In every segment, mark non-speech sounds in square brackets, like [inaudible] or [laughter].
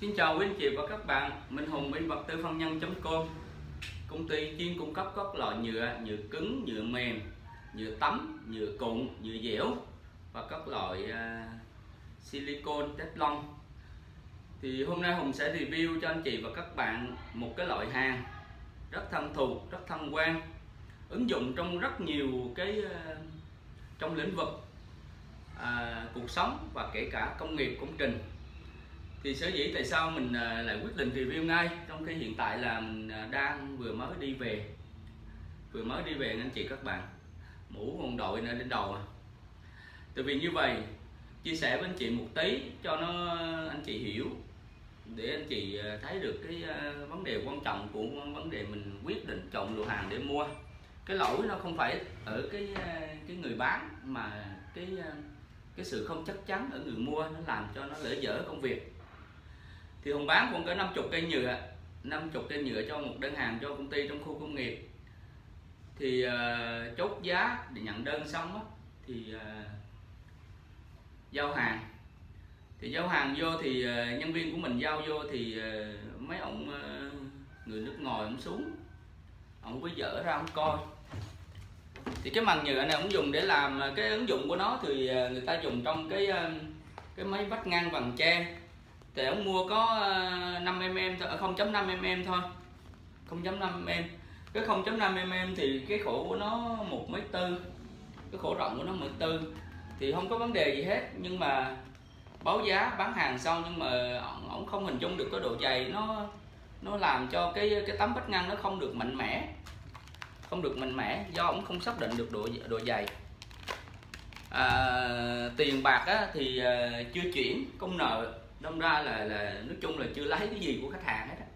Xin chào quý anh chị và các bạn, Minh Hùng bên vật tư phân nhân.com Công ty chuyên cung cấp các loại nhựa, nhựa cứng, nhựa mềm, nhựa tấm, nhựa cuộn, nhựa dẻo và các loại à, uh, silicon, teflon. Thì hôm nay Hùng sẽ review cho anh chị và các bạn một cái loại hàng rất thân thuộc, rất thân quen ứng dụng trong rất nhiều cái uh, trong lĩnh vực uh, cuộc sống và kể cả công nghiệp công trình thì sở dĩ tại sao mình à, lại quyết định review ngay? Trong khi hiện tại là mình à, đang vừa mới đi về. Vừa mới đi về anh chị các bạn. Mũ quân đội nữa đến đầu à. tại vì như vậy, chia sẻ với anh chị một tí cho nó, anh chị hiểu. Để anh chị à, thấy được cái vấn đề quan trọng của vấn đề mình quyết định chọn lựa hàng để mua. Cái lỗi nó không phải ở cái cái người bán mà cái cái sự không chắc chắn ở người mua nó làm cho nó lỡ dở công việc thì hùng bán khoảng cỡ 50 cây nhựa 50 cây nhựa cho một đơn hàng cho công ty trong khu công nghiệp. Thì uh, chốt giá để nhận đơn xong á, thì uh, giao hàng. Thì giao hàng vô thì uh, nhân viên của mình giao vô thì uh, mấy ông uh, người nước ngoài ông xuống. Ông có dở ra ông coi. Thì cái màn nhựa này ông dùng để làm cái ứng dụng của nó thì người ta dùng trong cái cái máy vắt ngang bằng tre thì ông mua có ờ, 5mm ờ, thôi. 0.5 mm thôi 0.5 mm cái 0.5 mm thì cái khổ của nó một mấy tư. Cái khổ rộng của nó một tư. Thì không có vấn đề gì hết. Nhưng mà báo giá bán hàng xong nhưng mà ổng, ông không hình dung được cái độ dày nó nó làm cho cái cái tấm vách ngăn nó không được mạnh mẽ. Không được mạnh mẽ. Do ổng không xác định được độ độ dày. À, tiền bạc á, thì ờ, chưa chuyển công nợ đâm ra là là nói chung là chưa lấy cái gì của khách hàng hết á.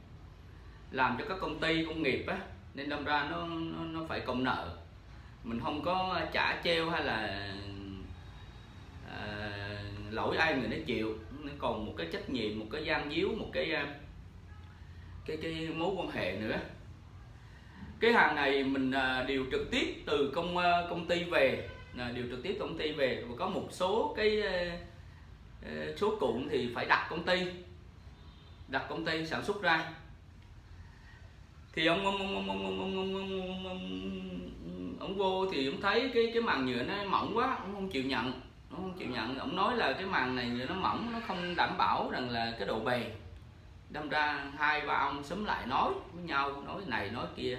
Làm cho các công ty công nghiệp á nên đâm ra nó nó, nó phải công nợ. Mình không có trả treo hay là à, lỗi ai người nó chịu. Nó còn một cái trách nhiệm một cái gian díu một cái à, cái cái mối quan hệ nữa. Cái hàng này mình à, điều trực tiếp từ công à, công ty về à, điều trực tiếp từ công ty về. Và có một số cái à, số cuộn thì phải đặt công ty đặt công ty sản xuất ra thì ông ông ông ông ông ông ông, ông, ông, ông, ông vô thì ông thấy cái cái màn nhựa nó mỏng quá ông không chịu nhận ông không chịu nhận ông nói là cái màn này nhựa nó mỏng nó không đảm bảo rằng là cái độ bền đâm ra hai ba ông sớm lại nói với nhau nói này nói kia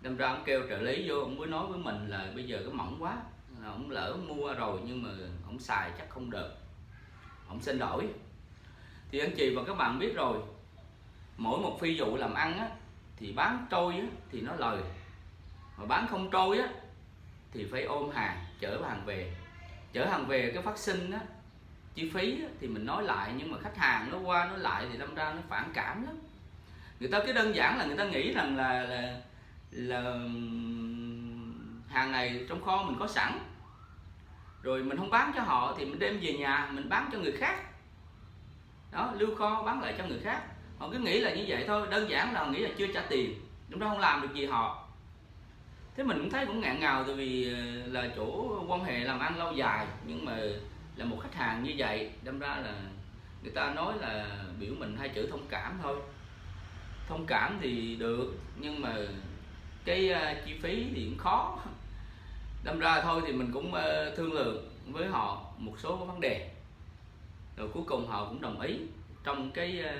đâm ra ông kêu trợ lý vô ông mới nói với mình là bây giờ cái mỏng quá ông lỡ mua rồi nhưng mà ông xài chắc không được ông xin đổi thì anh chị và các bạn biết rồi mỗi một phi vụ làm ăn á, thì bán trôi á, thì nó lời. Mà bán không trôi á, thì phải ôm hàng chở hàng về. Chở hàng về cái phát sinh á, chi phí á, thì mình nói lại nhưng mà khách hàng nó qua nó lại thì đâm ra nó phản cảm lắm. Người ta cái đơn giản là người ta nghĩ rằng là là, là hàng này trong kho mình có sẵn rồi mình không bán cho họ thì mình đem về nhà, mình bán cho người khác. Đó, lưu kho bán lại cho người khác. Họ cứ nghĩ là như vậy thôi, đơn giản là nghĩ là chưa trả tiền. Chúng ta không làm được gì họ. Thế mình cũng thấy cũng ngạn ngào tại vì ờ, là chỗ quan hệ làm ăn lâu dài, nhưng mà là một khách hàng như vậy, đâm ra là người ta nói là biểu mình hai chữ thông cảm thôi. Thông cảm thì được, nhưng mà cái ờ, chi phí thì cũng khó đâm ra thôi thì mình cũng ờ, thương lượng với họ một số vấn đề. Rồi cuối cùng họ cũng đồng ý trong cái ờ,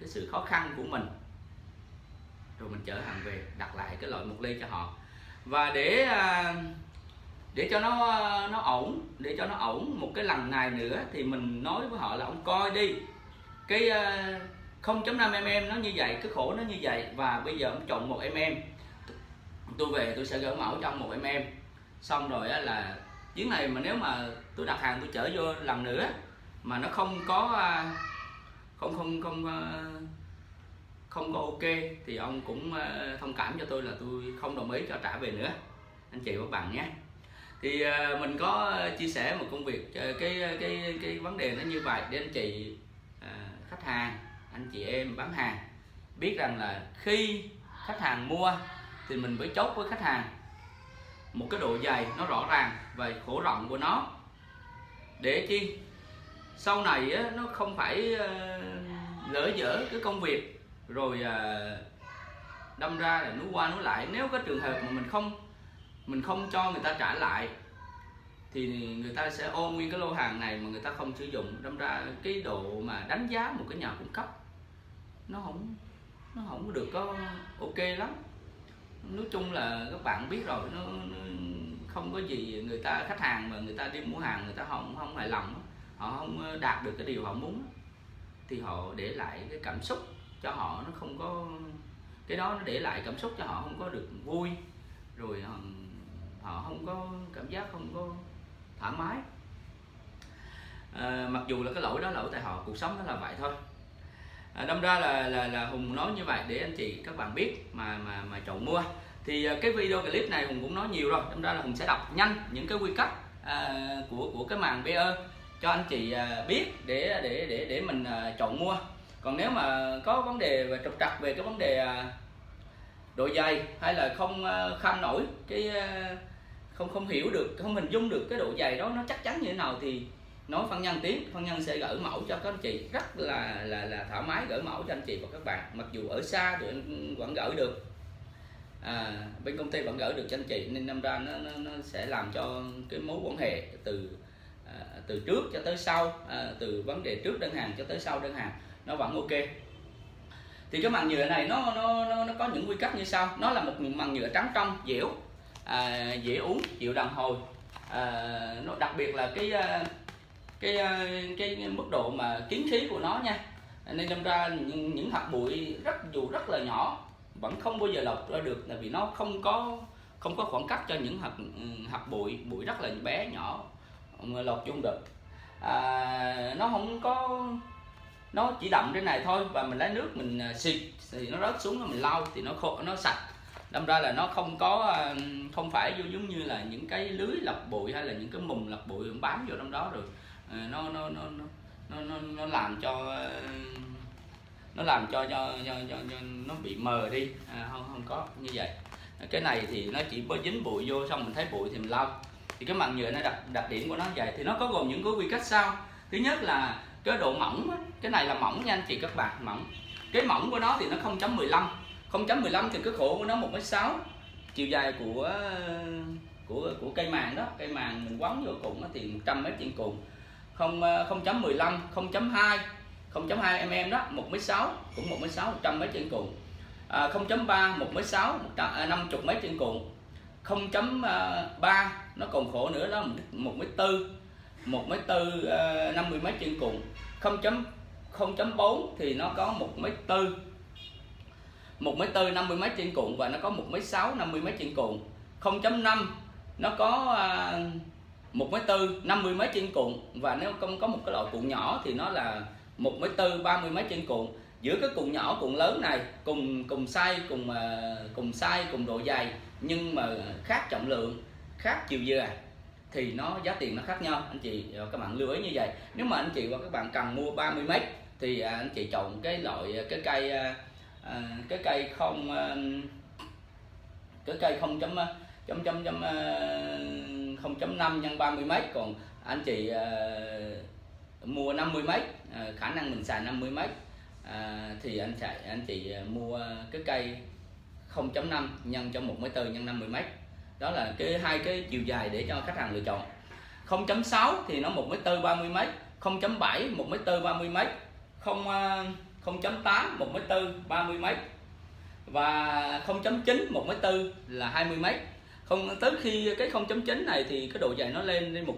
cái sự khó khăn của mình. Rồi mình chở hàng về đặt lại cái loại một ly cho họ. Và để ờ, để cho nó nó ổn, để cho nó ổn một cái lần này nữa thì mình nói với họ là ông coi đi. Cái 0.5 mm nó như vậy, cái khổ nó như vậy và bây giờ ông chọn một mm tôi về tôi sẽ gỡ mẫu trong một mm xong rồi á là chuyến này mà nếu mà tôi đặt hàng tôi chở vô lần nữa mà nó không có à, không không không à, không có ok thì ông cũng à, thông cảm cho tôi là tôi không đồng ý cho trả về nữa. Anh chị và các bạn nhé. Thì mình có chia sẻ một công việc cái cái cái vấn đề nó như vậy để anh chị khách hàng, anh chị em bán hàng biết rằng là khi khách hàng mua thì mình phải chốt với khách hàng một cái độ dày nó rõ ràng về khổ rộng của nó. Để chi? Sau này á, nó không phải ờ, lỡ dở cái công việc rồi à, đâm ra là nối qua nối lại. Nếu có trường hợp mà mình không mình không cho người ta trả lại thì người ta sẽ ôm nguyên cái lô hàng này mà người ta không sử dụng. Đâm ra cái độ mà đánh giá một cái nhà cung cấp nó không nó không được có ok lắm nói chung là các bạn biết rồi nó, nó không có gì người ta khách hàng mà người ta đi mua hàng người ta không không hài lòng họ không ờ, đạt được cái điều họ muốn thì họ để lại cái cảm xúc cho họ nó không có cái đó nó để lại cảm xúc cho họ không có được vui. Rồi họ, họ không có cảm giác không có thoải mái. À, mặc dù là cái lỗi đó lỗi tại họ cuộc sống nó là vậy thôi à, đâm ra là, là là hùng nói như vậy để anh chị các bạn biết mà mà mà chọn mua. Thì à, cái video clip này hùng cũng nói nhiều rồi. Đâm ra là hùng sẽ đọc nhanh những cái quy cách à, của của cái màn BE cho anh chị à, biết để để để để mình à, chọn mua. Còn nếu mà có vấn đề về trục trặc về cái vấn đề à, độ dày hay là không à, kham nổi cái à, không không hiểu được không hình dung được cái độ dày đó nó chắc chắn như thế nào thì nói phân nhân tiếng phân nhân sẽ gửi mẫu cho các anh chị. Rất là là là thoải mái gửi mẫu cho anh chị và các bạn. Mặc dù ở xa thì vẫn gửi được. À, bên công ty vẫn gửi được cho anh chị nên năm ra nó, nó, nó sẽ làm cho cái mối quan hệ từ à, từ trước cho tới sau à, từ vấn đề trước đơn hàng cho tới sau đơn hàng nó vẫn ok. Thì cái màng nhựa này nó nó nó, nó có những quy cách như sau. Nó là một màng nhựa trắng trong dẻo à, dễ uống chịu đàn hồi. À, nó đặc biệt là cái à, cái ờ, cái, mức độ mà kiến khí của nó nha. Nên đâm ra những, những hạt bụi rất dù rất là nhỏ vẫn không bao giờ lọc ra được là vì nó không có không có khoảng cách cho những hạt ừ, hạt bụi bụi rất là bé nhỏ lọt chung được. À, nó không có nó chỉ đậm trên này thôi và mình lấy nước mình à, xịt thì nó rớt xuống mình lau thì nó khô nó sạch. Đâm ra là nó không có à, không phải giống như là những cái lưới lọc bụi hay là những cái mùng lọc bụi bám vô trong đó rồi nó nó nó nó nó, nó làm cho nó làm cho cho, cho, cho, cho nó bị mờ đi. À, không không có như vậy. Cái này thì nó chỉ có dính bụi vô xong mình thấy bụi thì mình lau. Thì cái màng nhựa nó đặc đặc điểm của nó vậy. Thì nó có gồm những cái quy cách sau. Thứ nhất là cái độ mỏng cái này là mỏng nha anh chị các bạn mỏng. Cái mỏng của nó thì nó 0.15 0.15 thì cái khổ của nó 1m6 chiều dài của của của cây màng đó cây màng mình quấn vô cùng thì 100 mét trên cùng. 0 0.15 0.2 0.2 mm đó 1m6 cũng 1m6 100 m trên cuộn. À, 0.3 1m6 50 m trên cuộn. 0.3 nó còn khổ nữa đó 1m4 1m4 50 m trên cuộn. 0.0.4 thì nó có 1m4 1m4 50 m trên cuộn và nó có 1m6 50 m trên cuộn. 0.5 nó có uh, 1 mét 4 50 mét trên cuộn. Và nếu không có một cái loại cuộn nhỏ thì nó là 1 mét 4 30 mét trên cuộn. Giữa cái cuộn nhỏ cuộn lớn này cùng cùng size cùng uh, cùng size cùng độ dày nhưng mà khác trọng lượng khác chiều dừa thì nó giá tiền nó khác nhau. Anh chị và các bạn lưu ý như vậy. Nếu mà anh chị và các bạn cần mua 30 mét thì à, anh chị chọn cái loại à, cái cây cái cây không cái cây không chấm chấm chấm chấm không chấm năm nhân 30 mét còn anh chị uh, mua 50 mét uh, khả năng mình xài 50 mét uh, thì anh chạy anh chị mua cái cây 0.5 nhân cho 1 mét nhân 50 mét. Đó là cái hai cái chiều dài để cho khách hàng lựa chọn. 0.6 thì nó 1 mét 30 mét 0.7 1 mét 30 mét không 0.8 1m4 30m và 0.9 1m4 là 20m không tới khi cái 0.9 này thì cái độ dày nó lên đến một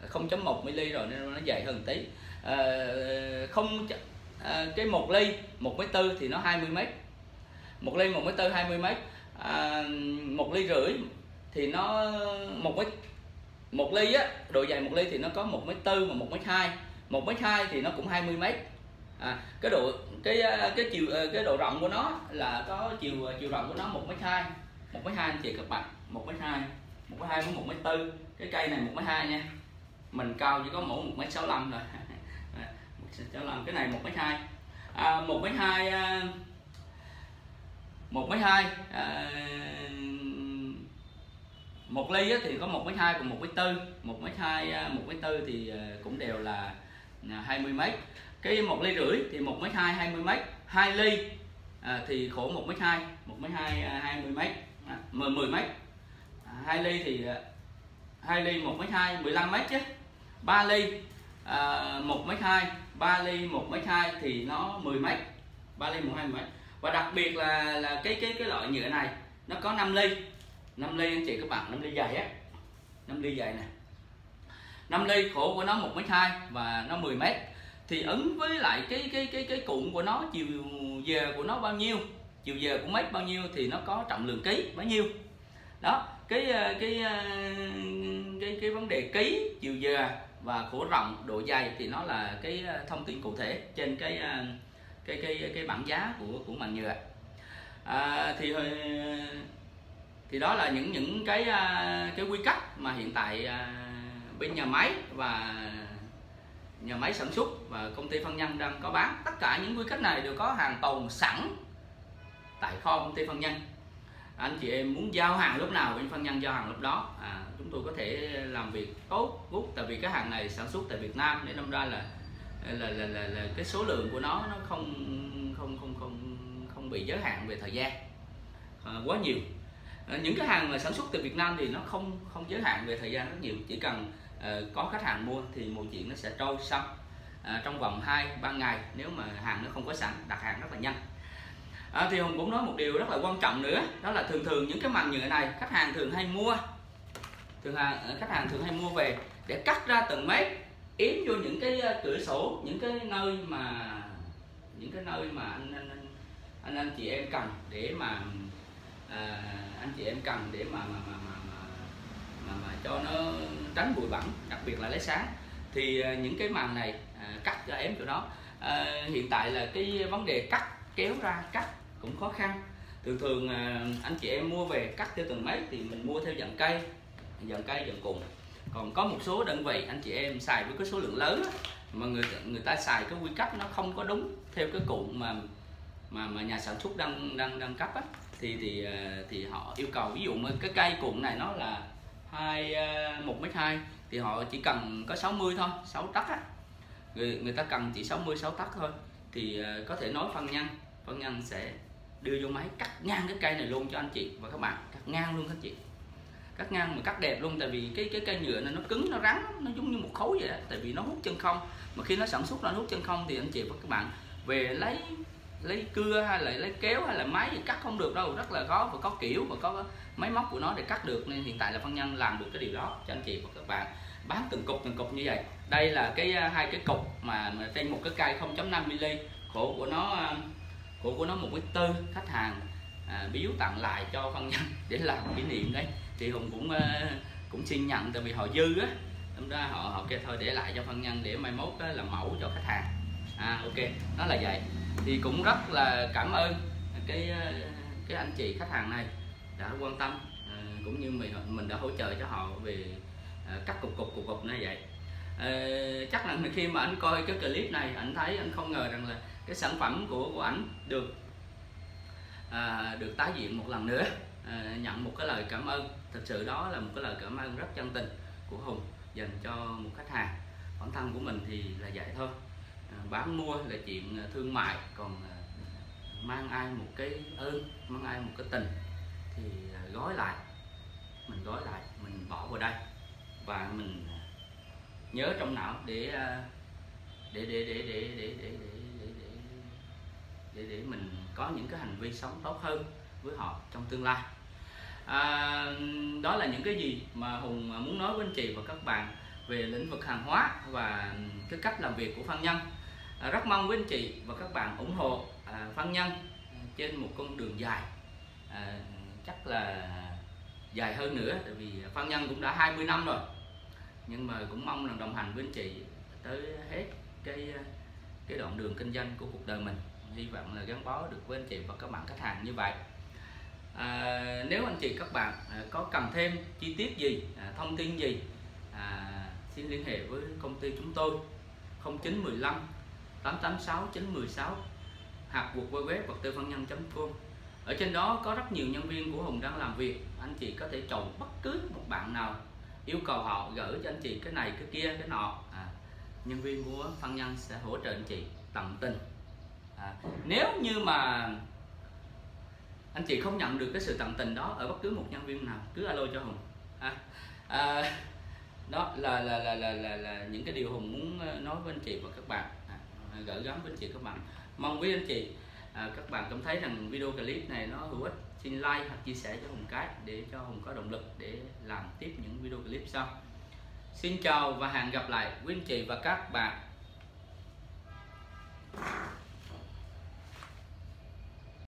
ờ, 0.1 mm rồi nên nó dày hơn tí. À, không à, cái một ly 1m4 thì nó 20m một ly 1m4 20m à, một ly rưỡi thì nó một mét một ly á độ dày một ly thì nó có một mét tư và một mét hai. Một mét hai thì nó cũng 20 mét. À, cái độ cái cái chiều cái độ rộng của nó là có chiều chiều rộng của nó một mét hai một mét hai anh chị các bạn một mét hai một mét hai với một mét tư cái cây này một mét hai nha mình cao chỉ có mẫu một mét sáu rồi một sáu cái này một mét hai một mét hai một mét hai một ly thì có một mét hai cùng một mét tư một mét hai một mét tư thì cũng đều là 20 mét cái một ly rưỡi thì một mét hai hai mươi mét hai ly à, thì khổ một mét hai một mét hai à, hai mươi mét à, mười mười mét. Hai ly thì à, hai ly một mét hai mười lăm mét chứ. Ba ly à, một mét hai ba ly một mét hai thì nó 10 mét. Ba ly một hai mét. Và đặc biệt là là cái cái cái loại nhựa này nó có 5 ly. 5 ly anh chị các bạn 5 ly dài á. 5 ly dài nè. 5 ly khổ của nó 1 mét 2 và nó 10 mét. Thì ứng với lại cái cái cái cái cụm của nó chiều về của nó bao nhiêu? Chiều giờ của mét bao nhiêu thì nó có trọng lượng ký bao nhiêu. Đó cái ờ, cái ờ, cái cái vấn đề ký chiều giờ và khổ rộng độ dày thì nó là cái ờ, thông tin cụ thể trên cái cái cái cái bảng giá của của màng nhựa. À, thì thì đó là những những cái cái quy cách mà hiện tại bên nhà máy và nhà máy sản xuất và công ty phân nhân đang có bán. Tất cả những quy cách này đều có hàng tồn sẵn tại kho công ty phân nhân. Anh chị em muốn giao hàng lúc nào bên phân nhân giao hàng lúc đó. À, chúng tôi có thể làm việc tốt gút tại vì cái hàng này sản xuất tại Việt Nam để đâm ra là là, là, là, là cái số lượng của nó nó không không không không không bị giới hạn về thời gian à, quá nhiều. À, những cái hàng mà sản xuất từ Việt Nam thì nó không không giới hạn về thời gian rất nhiều. Chỉ cần à, có khách hàng mua thì một chuyện nó sẽ trôi xong à, trong vòng 2 ba ngày. Nếu mà hàng nó không có sẵn đặt hàng rất là nhanh à, thì hùng cũng nói một điều rất là quan trọng nữa đó là thường thường những cái màng nhựa này khách hàng thường hay mua. Thường hàng ờ, khách hàng thường hay mua về để cắt ra từng mét yếm vô những cái ờ, cửa sổ những cái nơi mà những cái nơi mà anh anh anh, anh, anh chị em cần để mà à, anh chị em cần để mà mà mà mà, mà, mà, mà cho nó tránh bụi bẩn đặc biệt là lấy sáng. Thì những cái màng này à, cắt ra ém chỗ đó. À, hiện tại là cái vấn đề cắt kéo ra cắt cũng khó khăn. Thường thường à, anh chị em mua về cắt theo từng mấy thì mình mua theo dạng cây dạng cây, dạng cùng còn có một số đơn vị anh chị em xài với cái số lượng lớn mà người người ta xài cái quy cách nó không có đúng theo cái cuộn mà mà mà nhà sản xuất đang đang đang cấp á, thì thì à, thì họ yêu cầu, ví dụ cái cây cuộn này nó là hai à, một mét hai thì họ chỉ cần có 60 thôi 6 tắc á. Người người ta cần chỉ 60 6 tắc thôi thì có thể nói phân nhân phân nhân sẽ đưa vô máy cắt ngang cái cây này luôn cho anh chị và các bạn. Cắt ngang luôn các chị. Cắt ngang mà cắt đẹp luôn tại vì cái cái cây nhựa này nó cứng nó rắn nó giống như một khối vậy đó tại vì nó hút chân không. Mà khi nó sản xuất nó hút chân không thì anh chị và các bạn về lấy lấy cưa hay là lấy kéo hay là máy thì cắt không được đâu. Rất là khó và có kiểu và có máy móc của nó để cắt được. Nên hiện tại là phân nhân làm được cái điều đó cho anh chị và các bạn. Bán từng cục từng cục như vậy. Đây là cái à, hai cái cục mà, mà trên một cái cây 0.5 mm khổ của nó à, của của nó một cái tư khách hàng à, biếu tặng lại cho phân nhân [laughs] để làm kỷ niệm đấy. Thì hùng cũng à, cũng xin nhận tại vì họ dư á. Đâm ra họ họ kêu thôi để lại cho phân nhân để mai mốt á, làm mẫu cho khách hàng. À ok nó là vậy. Thì cũng rất là cảm ơn cái ờ, cái anh chị khách hàng này đã quan tâm à, cũng như mình mình đã hỗ trợ cho họ về à, cắt cục cục cục cục như vậy. À, chắc là khi mà anh coi cái clip này anh thấy anh không ngờ rằng là cái sản phẩm của của ảnh được à, được tái diện một lần nữa à, nhận một cái lời cảm ơn. Thật sự đó là một cái lời cảm ơn rất chân tình của hùng dành cho một khách hàng. Bản thân của mình thì là vậy thôi. À, bán mua là chuyện à, thương mại còn à, mang ai một cái ơn mang ai một cái tình thì à, gói lại. Mình gói lại mình bỏ vào đây. Và mình à, nhớ trong não à, để để để để để để để, để để để mình có những cái hành vi sống tốt hơn với họ trong tương lai. À, đó là những cái gì mà hùng muốn nói với anh chị và các bạn về lĩnh vực hàng hóa và cái cách làm việc của Phan nhân. À, rất mong với anh chị và các bạn ủng hộ à, phan nhân trên một con đường dài. À, chắc là dài hơn nữa tại vì Phan nhân cũng đã 20 năm rồi. Nhưng mà cũng mong là đồng hành với anh chị tới hết cái cái đoạn đường kinh doanh của cuộc đời mình hy vọng là gắn bó được với anh chị và các bạn khách hàng như vậy. À, nếu anh chị các bạn à, có cần thêm chi tiết gì à, thông tin gì à, xin liên hệ với công ty chúng tôi 0915 886 916 hoặc www vật tư phân nhân com. Ở trên đó có rất nhiều nhân viên của Hùng đang làm việc. Anh chị có thể chọn bất cứ một bạn nào yêu cầu họ gửi cho anh chị cái này cái kia cái nọ. À, nhân viên của phân nhân sẽ hỗ trợ anh chị tận tình à, nếu như mà anh chị không nhận được cái sự tận tình đó ở bất cứ một nhân viên nào cứ alo cho hùng. À, à, đó là là, là là là là những cái điều hùng muốn ờ, nói với anh chị và các bạn. À, gửi gắm với anh chị các bạn. Mong quý anh chị à, các bạn cảm thấy rằng video clip này nó hữu ích. Xin like hoặc chia sẻ cho hùng cái để cho hùng có động lực để làm tiếp những video clip sau. Xin chào và hẹn gặp lại quý anh chị và các bạn.